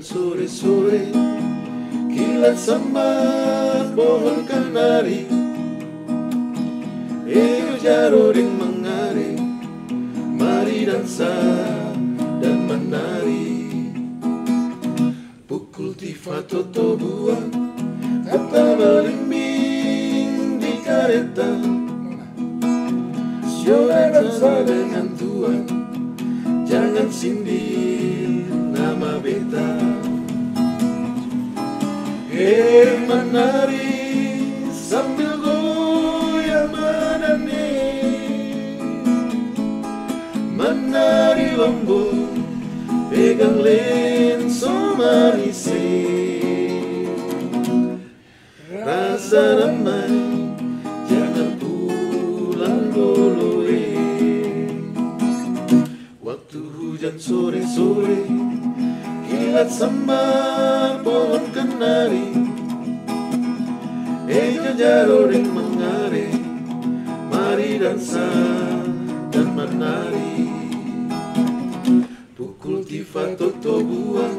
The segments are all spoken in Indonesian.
hujan sore-sore Kilat sambar pohon kenari Ego jaroring mengare Mari dansa dan menari. Pukul tifa toto buang Kata di kereta Siora dansa dengan Tuhan Jangan sindir Hei menari sambil goyang menani Menari lombok pegang lenso manisnya Rasa damai jangan pulang dulu. Eh. Waktu hujan sore-sore Kilat sambar pohon kenari Eja jaroring mengare Mari dansa dan menari. Pukul tifa toto buang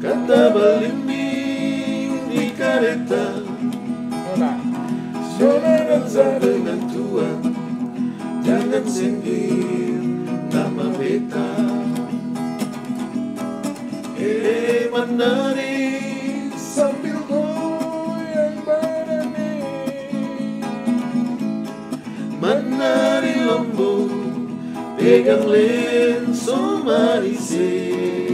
Kata balimbing di kereta Zona dansa dengan Tuhan Jangan sindir nama beta. Eh menari Menari lombok pegang lenso manisnya Rama